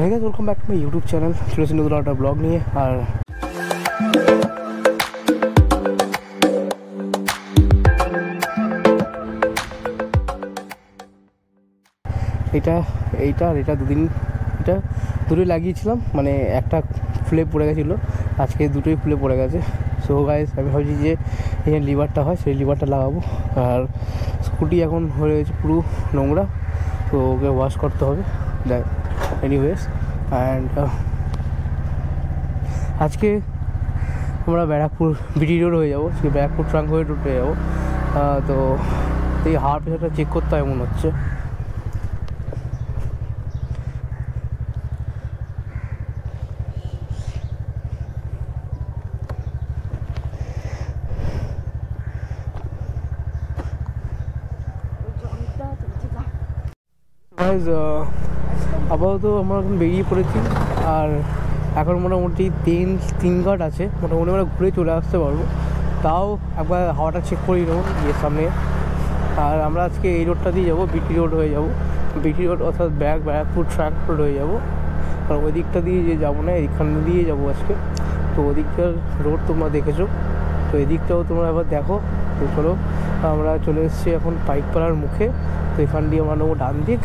হয়ে গেছে welcome back to my YouTube channel চলেছি নতুন একটা ব্লগ নিয়ে আর এটা, এইটা আর এটা দুদিন, এটা দুটোই লাগিয়েছিলাম মানে একটা ফুলে পড়ে গেছিল, আজকে দুটোই ফুলে পড়ে গেছে। সো গাইস আমি ভাবছি যে যে লিভারটা হয়, সেই লিভারটা লাগাবো। আর স্কুটি এখন হয়ে গেছে পুরো নোংরা, তো ওকে ওয়াশ করতে হবে। দেখ এনিওয়েজ অ্যান্ড আজকে আমরা ব্যারাকপুর বিটি রোড হয়ে যাব, আজকে ব্যারাকপুর ট্রাঙ্ক হয়ে রোড হয়ে যাব। তো এই হাওয়ার প্রেশারটা চেক করতে হয় মনে হচ্ছে। গাইজ আপাতত আমরা এখন বেরিয়ে পড়েছি আর এখন মোটামুটি তিন তিন ঘাট আছে। মোটামুটি আমরা ঘুরে চলে আসতে পারব। তাও একবার হাওয়াটা চেক করে নেব গিয়ে সামনে। আর আমরা আজকে এই রোডটা দিয়ে যাব বিটি রোড হয়ে যাব। বিটি রোড অর্থাৎ ব্যাগ, ব্যারাকপুর ট্র্যাক রোড হয়ে যাব। আর ওই দিকটা দিয়ে যে যাব না, এইখান দিয়ে যাব আজকে। তো ওদিককার রোড তোমরা দেখেছ। তো এদিকটাও তোমরা এবার দেখো। তো চলো, আমরা চলে এসেছি এখন পাইকপাড়ার মুখে। তো এখান দিয়ে আমরা নেব ডান দিক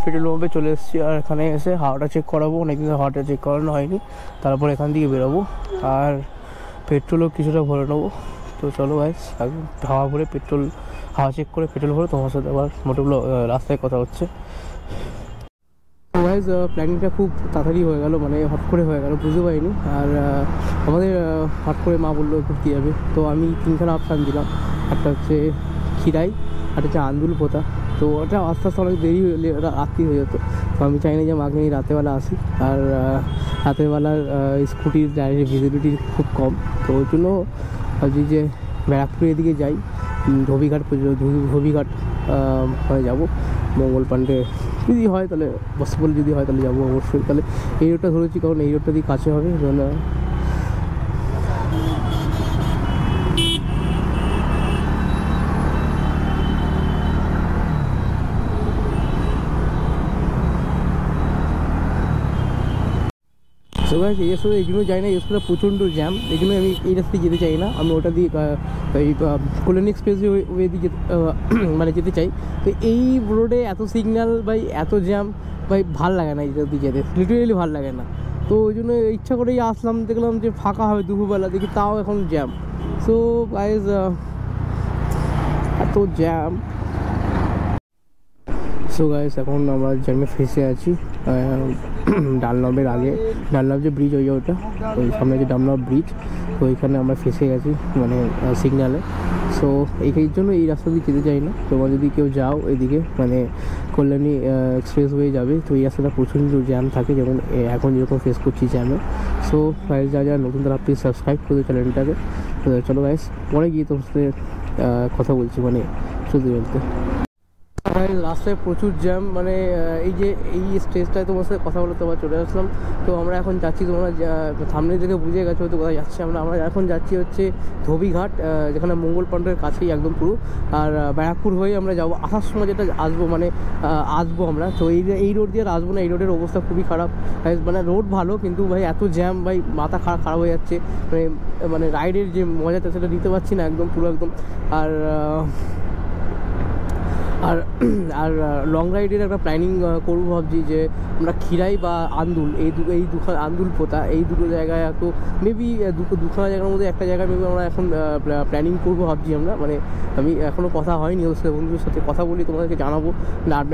পেট্রোল পাম্পে চলে এসেছি আর এখানে এসে হাওয়াটা চেক করাবো। অনেকদিন হাওয়াটা চেক করানো হয়নি। তারপর এখান থেকে বেরোবো। আর পেট্রোলও কিছুটা ভরে নেব। তো চলো একদম হাওয়া ভরে পেট্রোল হাওয়া চেক করে পেট্রোল ভরে। তোমার সাথে আবার মোটামুটি রাস্তায় কথা হচ্ছে। তো গাইজ প্ল্যানিংটা খুব তাড়াতাড়ি হয়ে গেল। মানে হট করে হয়ে গেল, বুঝতে পারিনি। আর আমাদের হট করে মা বলল ঘুরতে যাবে তো আমি তিনখানা অপশান দিলাম। একটা হচ্ছে খিরাই একটা হচ্ছে আন্দুল পোতা। তো ওটা আস্তে আস্তে অনেক দেরি হলে ওটা রাত্রি হয়ে যেত। তো আমি চাই না যে মাকে নিয়ে রাতেরবেলা আসি। আর আহ, রাতের বেলার স্কুটির ডাইরেক্ট ভিজিবিলিটি খুব কম। তো ওই জন্য ভাবছি যে ব্যারাকপুর এদিকে যাই। ধোবিঘাট পর্যন্ত ধোবি- ধোবিঘাট হয়ে যাব। মঙ্গল পান্ডে যদি হয় তাহলে পসিবল যদি হয় তাহলে যাব অবশ্যই। তাহলে এই রোডটা ধরেছি কারণ এই রোডটা দিয়ে কাছে হবে। তো গাইস এই রাস্তাতে এই জন্য যাই না, এই রাস্তাটা প্রচণ্ড জ্যাম এই জন্য আমি এই রাস্তায় যেতে চাই না। আমি ওটা দিয়ে এই কল্যাণ এক্সপ্রেস ওয়ে দিয়ে মানে যেতে চাই। তো এই রোডে এত সিগন্যাল বাই এত জ্যাম ভাই, ভালো লাগে না এই দিয়ে যেতে। লিটারেলি ভালো লাগে না। তো ওই জন্য ইচ্ছা করেই আসলাম, দেখলাম যে ফাঁকা হবে দুপুরবেলা, দেখি তাও এখন জ্যাম সো গাইজ এত জ্যাম সো গাইস এখন আমরা জ্যামে ফেসে আছি ডানলবের আগে। ডানলব যে ব্রিজ ওই ওটা, ওই সামনে যে ডানলব ব্রিজ তো ওইখানে আমরা ফেসে গেছি মানে সিগনালে সো এই জন্য এই রাস্তা দিয়ে যেতে চাই না। তোমরা যদি কেউ যাও এদিকে মানে কল্যাণী এক্সপ্রেস হয়ে যাবে, তো এই রাস্তাটা প্রচণ্ড জ্যাম থাকে, যেমন এখন যেরকম ফেস করছি জ্যামে সো গাইস যা যা নতুন, তারা প্লিজ সাবস্ক্রাইব করে চ্যানেলটাকে চলো গাইস পরে গিয়ে তোমার সাথে কথা বলছি মানে চলতে চলতে ভাই রাস্তায় প্রচুর জ্যাম মানে এই যে, এই স্টেজটায় তোমার সাথে কথা বলে তোমার চলে আসলাম। তো আমরা এখন যাচ্ছি তোমরা সামনে থেকে বুঝে গেছো হয়তো কোথায় যাচ্ছি আমরা। আমরা এখন যাচ্ছি হচ্ছে ধোবিঘাট যেখানে মঙ্গল পাণ্ডের কাছেই একদম পুরো। আর ব্যারাকপুর হয়ে আমরা যাব, আসার সময় যেটা আসব মানে আসব আমরা। তো এই এই রোড দিয়ে আসব না, এই রোডের অবস্থা খুবই খারাপ। মানে রোড ভালো, কিন্তু ভাই, এত জ্যাম ভাই, মাথা খারাপ খারাপ হয়ে যাচ্ছে। মানে মানে রাইডের যে মজাটা, সেটা নিতে পারছি না একদম, পুরো একদম। আর আর আর লং রাইডের একটা প্ল্যানিং করব ভাবছি যে আমরা খিরাই বা আন্দুল, এই দু, এই দুখানা আন্দুল পোতা, এই দুটো জায়গায় একটু মেবি দুটো দুখানা জায়গার মধ্যে একটা জায়গায় মেবি আমরা এখন প্ল্যানিং করব ভাবছি আমরা। মানে আমি এখনও কথা হয়নি ওর সাথে, বন্ধুদের সাথে কথা বলি, তোমাদেরকে জানাব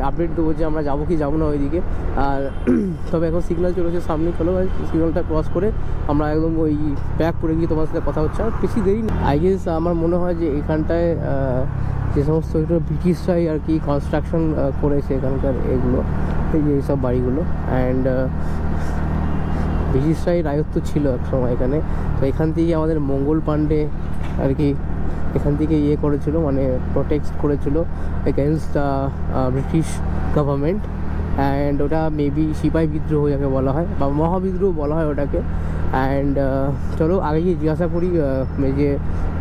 আপডেট দেবো যে আমরা যাব কি যাব না ওইদিকে। আর তবে এখন সিগনাল চলেছে সামনে, চলো সিগন্যালটা ক্রস করে আমরা একদম ওই ব্যাক করে গিয়ে তোমার সাথে কথা হচ্ছে। আর বেশি দেরি আই গেস আমার মনে হয় যে এখানটায় যে সমস্ত একটু ব্রিটিশরাই আর কি কনস্ট্রাকশন করেছে এখানকার এগুলো, এই যে এইসব বাড়িগুলো। অ্যান্ড ব্রিটিশরাই রায়ত্ব ছিল এক সময় এখানে। তো এখান থেকে আমাদের মঙ্গল পাণ্ডে আর কি এখান থেকে ইয়ে করেছিল মানে প্রোটেক্ট করেছিল against the British government and ওটা মেবি সিপাহি বিদ্রোহ যাকে বলা হয় বা মহাবিদ্রোহ বলা হয় ওটাকে। অ্যান্ড চলো আগে গিয়ে জিজ্ঞাসা করি এই যে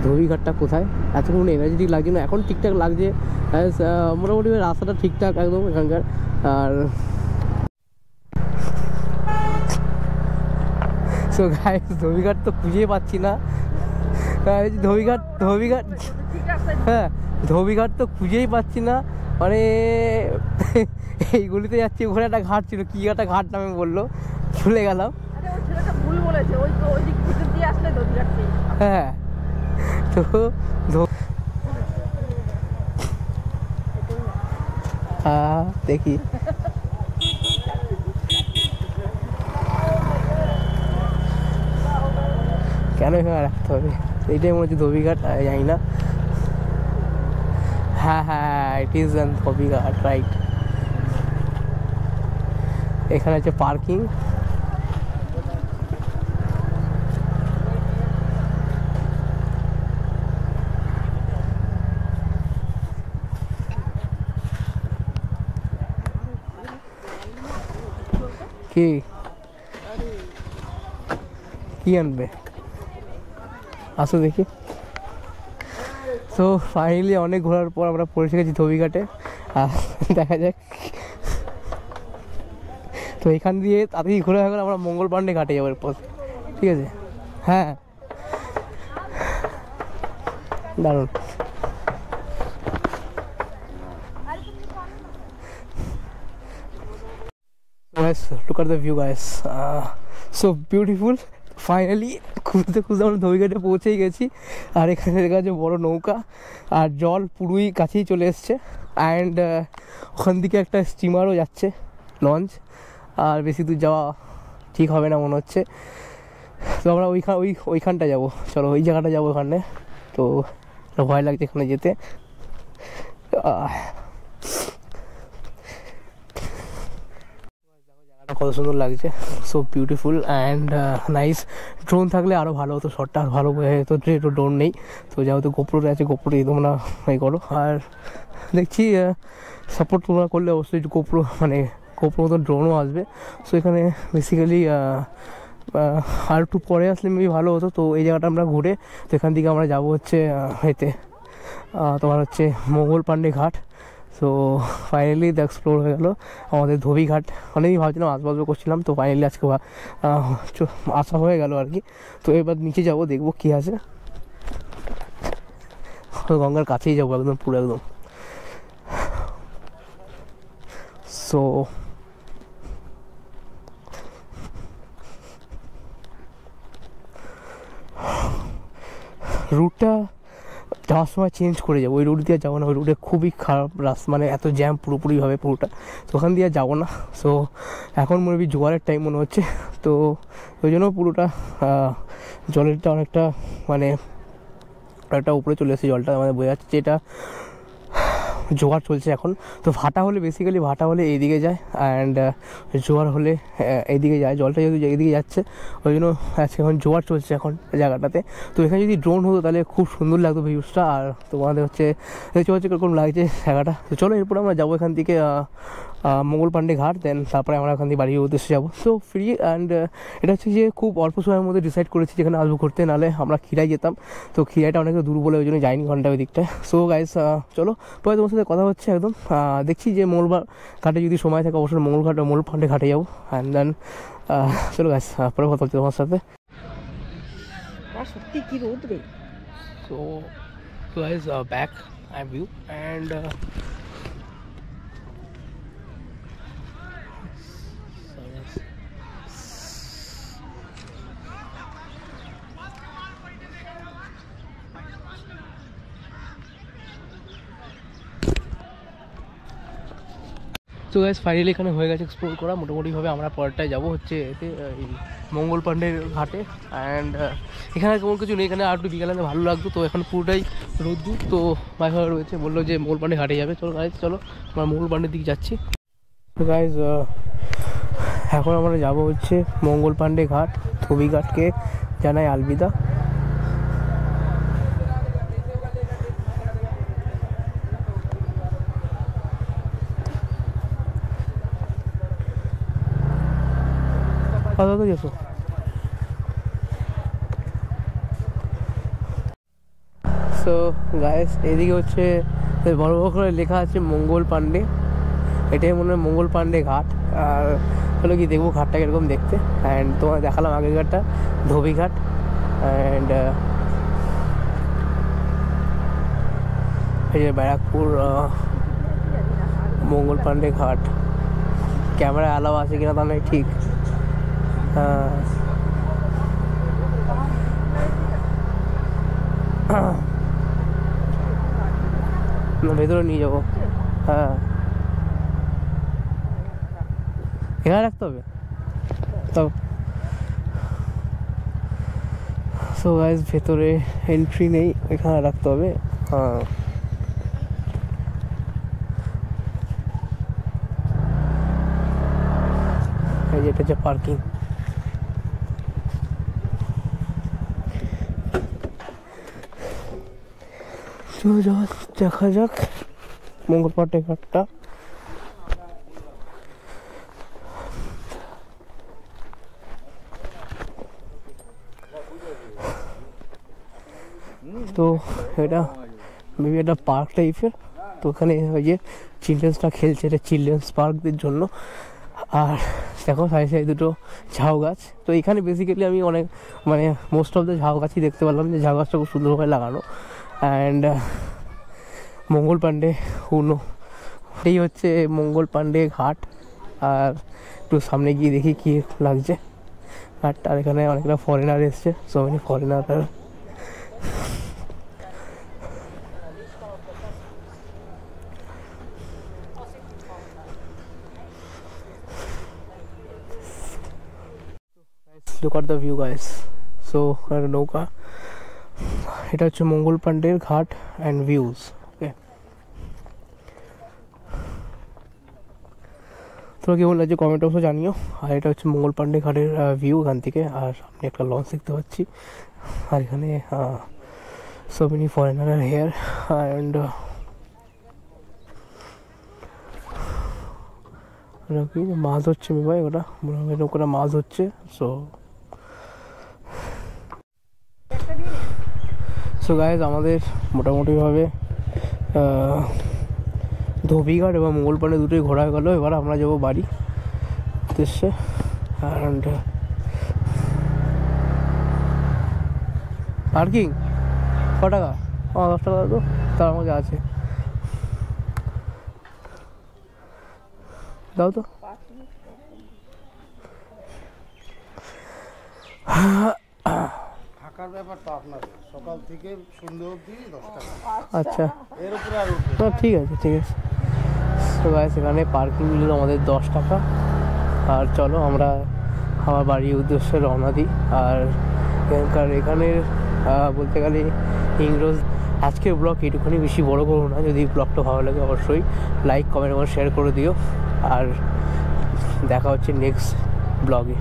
ধোবিঘাটটা কোথায়? এতক্ষণ এনার্জেটিক লাগছে না। এখন ঠিকঠাক লাগছে। মোটামুটি রাস্তাটা ঠিকঠাক একদম এখানকার। আর সো ধোবিঘাট তো খুঁজেই পাচ্ছি না। ধোবিঘাট ধোবিঘাট হ্যাঁ ধোবিঘাট তো খুঁজেই পাচ্ছি না। মানে এইগুলিতে যাচ্ছি, ওখানে একটা ঘাট ছিল, কি একটা ঘাট নামে বলল চলে গেলাম। ভুল বলেছে ওই তো ওই দিক ভিতর দিয়ে আসলে দধিঘাট পেয়ে যাবে। হ্যাঁ। তো ধো- হ্যাঁ দেখি। কেন এখানে রাখতে হবে? এইটাই মনে হচ্ছে ধোবিঘাট আমি জানি না। হ্যাঁ হ্যাঁ it is an Dhobighat right এখানে আছে পার্কিং কি? কি আনবে? আসো দেখি। তো ফাইনালি অনেক ঘোরার পর আমরা পৌঁছে গেছি ধোবিঘাটে। আর দেখা যাক। তো এখান দিয়ে তাড়াতাড়ি ঘুরে হয়ে গেলে আমরা মঙ্গল পান্ডে ঘাটে যাব এরপর। ঠিক আছে? হ্যাঁ। দারুণ। Guys. Look at the view guys. Uh, so beautiful. Finally খুঁজতে খুঁজতে আমরা ধোবিঘাটে পৌঁছেই গেছি। আর এখানে দেখা যাচ্ছে বড় নৌকা। আর জল পুরোই কাছেই চলে এসছে। অ্যান্ড ওখান থেকে একটা স্টিমারও যাচ্ছে। লঞ্চ আর বেশি দূর যাওয়া ঠিক হবে না মনে হচ্ছে। তো আমরা ওইখান ওই ওইখানটা যাব। চলো ওই জায়গাটা যাব ওখানে। তো ভয় লাগছে এখানে যেতে আহ, জায়গাটা কত সুন্দর লাগছে। So beautiful and nice drone থাকলে আরও ভালো হতো শটটা আরও ভালো হয়ে যেত, যেহেতু ড্রোন নেই। তো যেহেতু গোপ্রোটা আছে গোপ্রোটাই তোমরা এই করো। আর দেখছি সাপোর্ট তোমরা করলে অবশ্যই গোপ্রো মানে গোপ্রো মতো ড্রোনও আসবে। সো এখানে বেসিক্যালি আর একটু পরে আসলে মেবি ভালো হতো। তো এই জায়গাটা আমরা ঘুরে, তো এখান থেকে আমরা যাব হচ্ছে এতে তোমার হচ্ছে মোগল পান্ডে ঘাট। সো ফাইনালি দ্য এক্সপ্লোর হয়ে গেলো। আমাদের ধোবি ঘাট অনেকই ভাবছিলাম আসব আসব করছিলাম, তো ফাইনালি আজকে আসা হয়ে গেল আর কি। তো এবার নিচে যাব, দেখব কী আছে। গঙ্গার কাছেই যাব একদম, পুরো একদম। সো রুটটা যাওয়ার সময় চেঞ্জ করে যাব। ওই রুট দিয়ে যাব না, ওই রুটে খুবই খারাপ রাস্তা মানে এত জ্যাম পুরোপুরিভাবে পুরোটা। তো ওখান দিয়ে যাব না। সো এখন মনে হয় জোয়ারের টাইম মনে হচ্ছে। তো ওই জন্য পুরোটা জলেরটা অনেকটা মানে একটা উপরে চলে এসেছে জলটা আমাদের বোঝা যাচ্ছে যে এটা জোয়ার চলছে এখন। তো ভাটা হলে বেসিক্যালি ভাটা হলে এইদিকে যায় অ্যান্ড জোয়ার হলে এইদিকে যায়। জলটা যেহেতু এইদিকে যাচ্ছে, ওই জন্য আজকে এখন জোয়ার চলছে এখন জায়গাটাতে। তো এখানে যদি ড্রোন হতো তাহলে খুব সুন্দর লাগতো ভিউজটা আর তোমাদের হচ্ছে, দেখতে পাচ্ছি কীরকম লাগছে জায়গাটা। তো চলো এরপর আমরা যাব এখান থেকে মঙ্গল পান্ডে ঘাট দেন তারপরে আমরা এখান থেকে বাড়ির উদ্দেশ্যে যাব। সো ফ্রি অ্যান্ড এটা হচ্ছে যে খুব অল্প সময়ের মধ্যে ডিসাইড করেছি যেখানে আসব ঘুরতে নাহলে আমরা খিরাই যেতাম। তো খিরাইটা অনেকটা দূর বলে ওই জন্য যাইনি ঘণ্টা ওই দিকটায়। সো গাইস চলো পরে তোমার সাথে কথা হচ্ছে একদম। দেখছি যে মঙ্গলবার ঘাটে যদি সময় থাকে অবশ্যই মঙ্গল ঘাটে মঙ্গল ফান্ডে ঘাটে যাব। অ্যান্ড দেন চলো গাইস পরে কথা হচ্ছে তোমার সাথে। সত্যি কি রোদ রে। তো guys, uh, back and uh, so yes. তো গাইজ ফাইনালি এখানে হয়ে গেছে এক্সপ্লোর করা। মোটামুটিভাবে আমরা পরেরটায় যাব হচ্ছে এতে মঙ্গল পান্ডের ঘাটে। অ্যান্ড এখানে কেমন কিছু নেই, এখানে আর একটু বিকালে ভালো লাগতো। তো এখন পুরোটাই রোদ্দুর। তো বাইরে রয়েছে, বলল যে মঙ্গল পান্ডে ঘাটে যাবে। চলো গাইজ চলো, আমরা মঙ্গল পান্ডের দিকে যাচ্ছি। তো গাইজ এখন আমরা যাব হচ্ছে মঙ্গল পান্ডে ঘাট, ধোবি ঘাটকে জানাই আলবিদা। কত কত যেত সো গায়েস এদিকে হচ্ছে বড় বড় করে লেখা আছে মঙ্গল পান্ডে এটাই মনে হয় মঙ্গল পান্ডে ঘাট। আর হলো কি, দেখব ঘাটটা কীরকম দেখতে। অ্যান্ড তোমার দেখালাম আগের ঘাটটা, ধোবি ঘাট। অ্যান্ড এই যে ব্যারাকপুর মঙ্গল পান্ডে ঘাট। ক্যামেরা অ্যালাও আছে কিনা তা নয় ঠিক। হ্যাঁ। না ভেতরে নিয়ে যাব। হ্যাঁ। এখানে রাখতে হবে? তো সো গাইজ ভেতরে এন্ট্রি নেই, এখানে রাখতে হবে। হ্যাঁ। এই যে এটা হচ্ছে পার্কিং দেখা যাক। মঙ্গল পাটে ঘাটটা। তো এটা মেবি একটা পার্ক টাইপের তো ওখানে ওই যে চিলড্রেন্সটা খেলছে, এটা চিলড্রেন্স পার্কদের জন্য। আর দেখো সাইড সাইড দুটো ঝাউ গাছ। তো এখানে বেসিক্যালি আমি অনেক মানে মোস্ট অফ দ্য ঝাউ গাছই দেখতে পেলাম যে ঝাউ গাছটা খুব সুন্দরভাবে লাগানো। অ্যান্ড মঙ্গল পাণ্ডে হুনো এই হচ্ছে মঙ্গল পাণ্ডে ঘাট আর একটু সামনে গিয়ে দেখি কি লাগছে ঘাট আর এখানে অনেকটা ফরেনার এসছে so many foreigner look at the view guys so নৌকা এটা হচ্ছে মঙ্গল পাণ্ডের ঘাট অ্যান্ড ভিউজ ওকে তোমরা কেমন লাগছে কমেন্ট অবশ্য জানিও আর এটা হচ্ছে মঙ্গল পাণ্ডে ঘাটের ভিউ এখান থেকে আর সামনে একটা লঞ্চ দেখতে পাচ্ছি আর এখানে সো মেনি ফরেনার আর হেয়ার অ্যান্ড কি মাছ হচ্ছে mi ভাই ওটা মনে হয় নৌকাটা মাছ হচ্ছে সো সো গাইজ আমাদের মোটামুটিভাবে ধোবিঘাট এবং মঙ্গলপাড়ে দুটোই ঘোরা হয়ে গেলো। এবার আমরা যাব বাড়ি, উদ্দেশ্যে। অ্যান্ড পার্কিং ক টাকা? ও, দশ টাকা তো তার মধ্যে আছে। দাও তো। থাকার ব্যাপারটা আপনাদের সকাল থেকে সন্ধ্যে অবধি দশ টাকা আচ্ছা। এর উপরে আর উঠবে ঠিক আছে ঠিক আছে। তো গাইস এখানে পার্কিং নিল আমাদের দশ টাকা। আর চলো আমরা আমার বাড়ির উদ্দেশ্যে রওনা দিই। আর এখানকার এখানের বলতে গেলে ইংরোজ আজকের ব্লগ এইটুখানি বেশি বড় করব না। যদি ব্লগটা ভালো লাগে অবশ্যই লাইক কমেন্ট এবং শেয়ার করে দিও। আর দেখা হচ্ছে নেক্সট ব্লগে